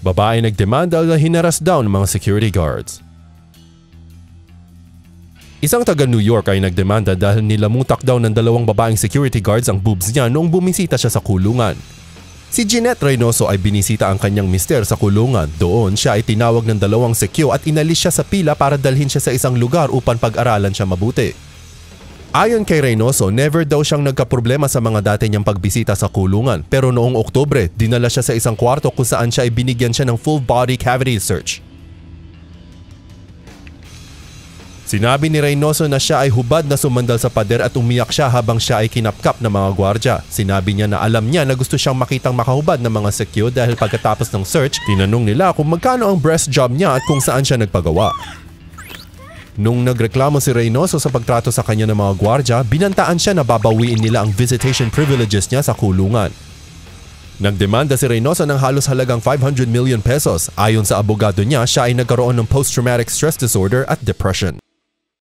Babae nagdemanda dahil hinaras daw ng mga security guards. Isang taga New York ay nagdemanda dahil nilamutak daw ng dalawang babaeng security guards ang boobs niya noong bumisita siya sa kulungan. Si Jeanette Reynoso ay binisita ang kanyang mister sa kulungan. Doon siya ay tinawag ng dalawang sekyo at inalis siya sa pila para dalhin siya sa isang lugar upang pag-aralan siya mabuti. Ayon kay Reynoso, never daw siyang nagkaproblema sa mga dati niyang pagbisita sa kulungan pero noong Oktubre, dinala siya sa isang kwarto kung saan siya ay binigyan siya ng full body cavity search. Sinabi ni Reynoso na siya ay hubad na sumandal sa pader at umiyak siya habang siya ay kinapkap ng mga gwardya. Sinabi niya na alam niya na gusto siyang makitang makahubad ng mga sekyo dahil pagkatapos ng search, tinanong nila kung magkano ang breast job niya at kung saan siya nagpagawa. Nung nagreklamo si Reynoso sa pagtrato sa kanya ng mga gwardya, binantaan siya na babawiin nila ang visitation privileges niya sa kulungan. Nagdemanda si Reynoso ng halos halagang 500 million pesos. Ayon sa abogado niya, siya ay nagkaroon ng post-traumatic stress disorder at depression.